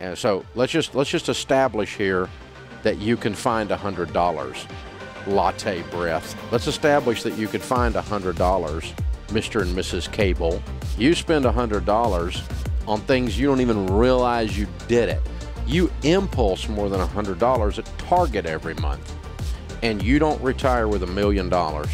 And so let's just let's just establish here that you can find hundred dollars. Latte breath. Let's establish that you could find hundred dollars, Mr. and Mrs. Cable. You spend hundred dollars on things you don't even realize you did it. You impulse more than hundred dollars at Target every month, and you don't retire with a million dollars.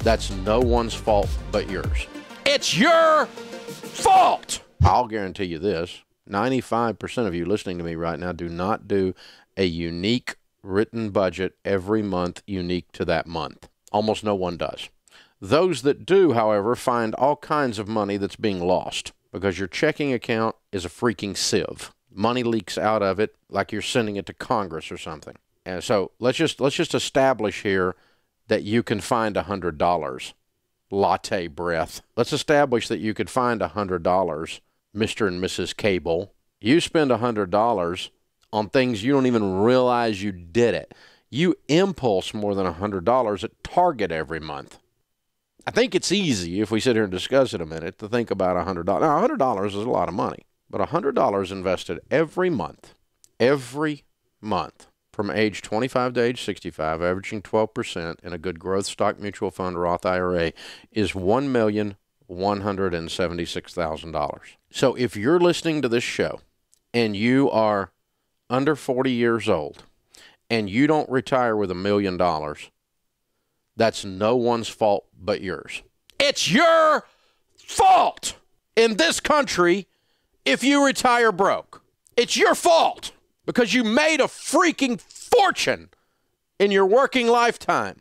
That's no one's fault but yours. It's your fault. I'll guarantee you this 95% of you listening to me right now do not do a unique written budget every month unique to that month. Almost no one does. Those that do, however, find all kinds of money that's being lost because your checking account is a freaking sieve. Money leaks out of it like you're sending it to Congress or something. And so let's just let's just establish here that you can find a hundred dollars. Latte breath. Let's establish that you could find a hundred dollars, Mr. and Mrs. Cable. You spend a hundred dollars on things you don't even realize you did it. You impulse more than a hundred dollars at Target every month. I think it's easy if we sit here and discuss it a minute to think about a hundred dollars. Now, a hundred dollars is a lot of money, but a hundred dollars invested every month, every month from age 25 to age 65, averaging 12% in a good growth stock mutual fund Roth IRA, is $1,176,000. So if you're listening to this show and you are under 40 years old and you don't retire with a million dollars, that's no one's fault but yours. It's your fault in this country if you retire broke. It's your fault because you made a freaking fortune in your working lifetime.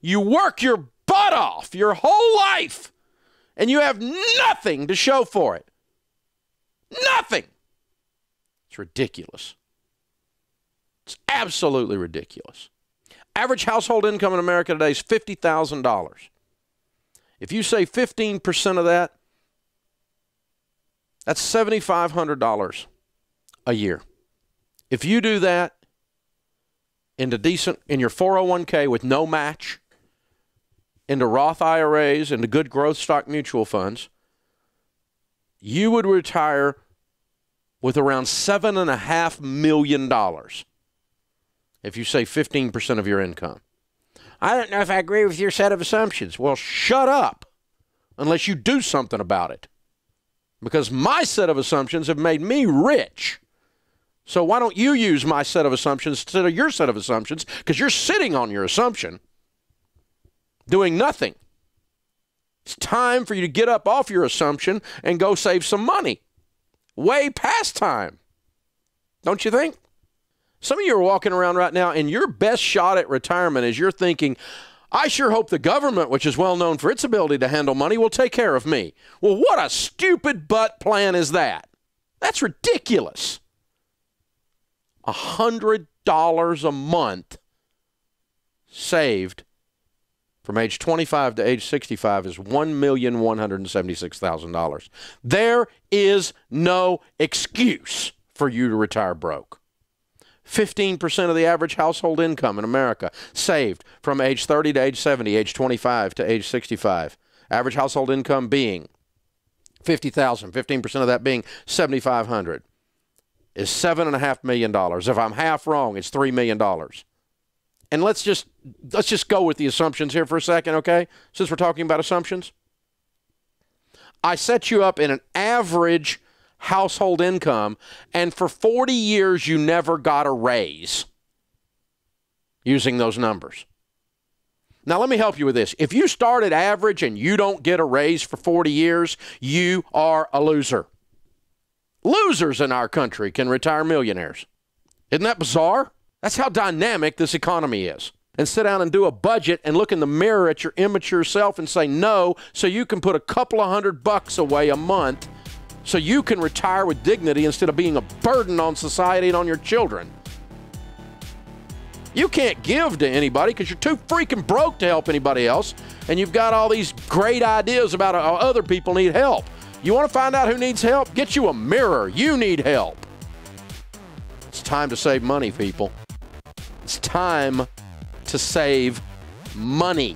You work your butt off your whole life and you have nothing to show for it. Nothing. It's ridiculous. It's absolutely ridiculous. Average household income in America today is $50,000. If you say 15% of that, that's $7,500 a year. If you do that into decent in your 401k with no match, into Roth IRAs, into good growth stock mutual funds, you would retire with around seven and a half million dollars if you say 15% of your income. I don't know if I agree with your set of assumptions. Well, shut up unless you do something about it. Because my set of assumptions have made me rich. So why don't you use my set of assumptions instead of your set of assumptions? Because you're sitting on your assumption, doing nothing. It's time for you to get up off your assumption and go save some money. Way past time. Don't you think? Some of you are walking around right now, and your best shot at retirement is you're thinking, I sure hope the government, which is well known for its ability to handle money, will take care of me. Well, what a stupid butt plan is that? That's ridiculous. A $100 a month saved from age 25 to age 65 is $1,176,000. There is no excuse for you to retire broke. 15% of the average household income in America saved from age 30 to age 70, age 25 to age 65. Average household income being 50,000, 15% of that being 7,500 is $7.5 million. If I'm half wrong, it's $3 million. And let's just let's just go with the assumptions here for a second, okay? Since we're talking about assumptions. I set you up in an average household income, and for 40 years you never got a raise using those numbers. Now, let me help you with this. If you start at average and you don't get a raise for 40 years, you are a loser. Losers in our country can retire millionaires. Isn't that bizarre? That's how dynamic this economy is. And sit down and do a budget and look in the mirror at your immature self and say no, so you can put a couple of hundred bucks away a month so you can retire with dignity instead of being a burden on society and on your children. You can't give to anybody because you're too freaking broke to help anybody else, and you've got all these great ideas about how other people need help. You want to find out who needs help? Get you a mirror. You need help. It's time to save money, people. Time to save money.